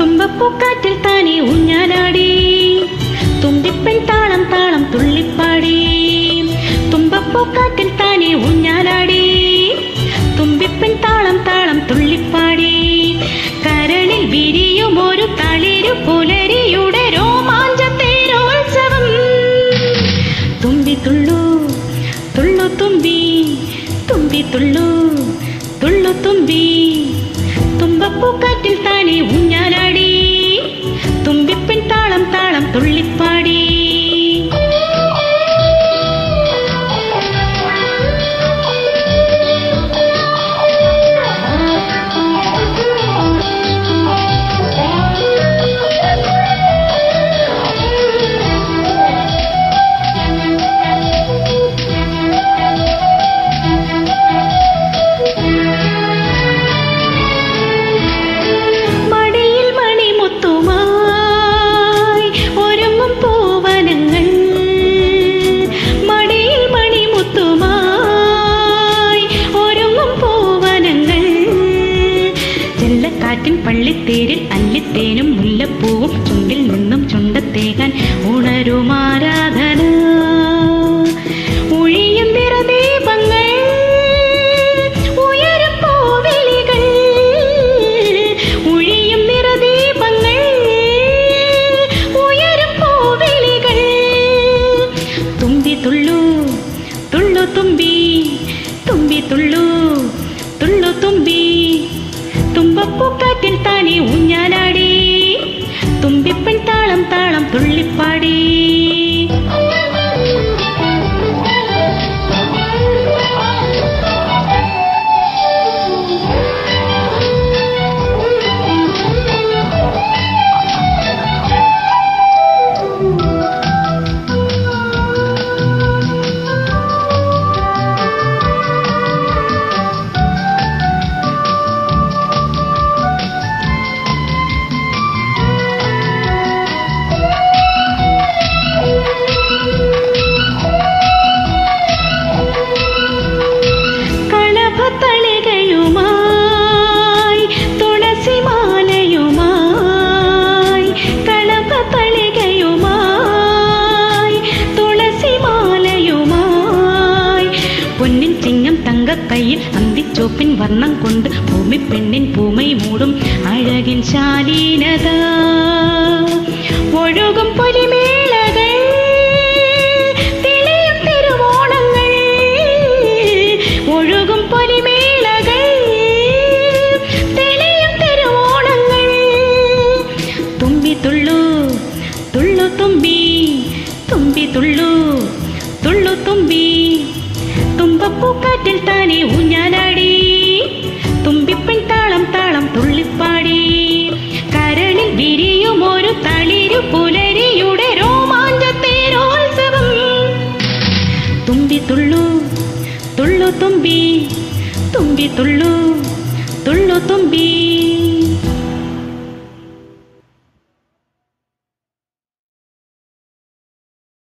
തുമ്പപ്പൂക്കാറ്റിൽ താനെ ഊഞ്ഞാലാടി. തുമ്പിപ്പൻ താളം താളം തുള്ളിപ്പാടി. തുമ്പപ്പൂക്കാറ്റിൽ താനേ ഊഞ്ഞാൽ തുള്ളു തുള്ളു തുമ്പി തുമ്പപ്പൂക്കാറ്റിൽ താനെ ഊഞ്ഞാലാടി ചെല്ലക്കാറ്റിൻ പള്ളിത്തേരിൽ അല്ലിത്തേനും മുല്ലപ്പൂവും ചുണ്ടിൽ നിന്നും ചുണ്ടത്തേകാൻ ഉണരുമാരാധന ഒഴിയും നിറദീപങ്ങൾ ഉയരും പൂവിളികൾ ഒഴിയും നിറദീപങ്ങൾ ഉയരും പൂവിളികൾ. തുമ്പി തുള്ളു തുള്ളു തുമ്പി തുമ്പി തുള്ളു തുള്ളു തുമ്പി. തുമ്പപ്പൂക്കാറ്റിൽ താനേ ഊഞ്ഞാലാടി. തുമ്പിപ്പൻ താളം താളം തുള്ളിപ്പാടി. അന്തിച്ചോപ്പിൻ വർണം കൊണ്ട് ഭൂമി പെണ്ണിൻ പൂമൈ മൂടും. അഴകിൻ ശാലീനത. ഒഴുകും പൊലിമേളകൾ. തെളിയും തിരുവോണങ്ങൾ. ഒഴുകും പൊലിമേളകൾ. തെളിയും തിരുവോണങ്ങൾ. തുമ്പി തുള്ളു തുള്ളു തുമ്പി. തുമ്പി തുള്ളു തുള്ളു തുമ്പി. തുമ്പപ്പൂക്കാറ്റിൽ താനെ ഊഞ്ഞാലാടി. തുമ്പിപ്പൻ താളം താളം തുള്ളിപ്പാടി. കരളിൽ വിരിയും ഒരു തളിരു പുലരിയുടെ രോമാഞ്ച തേരോത്സവം തുമ്പി തുള്ളു തുള്ളു തുമ്പി. തുമ്പി തുള്ളു തുള്ളു തുമ്പി.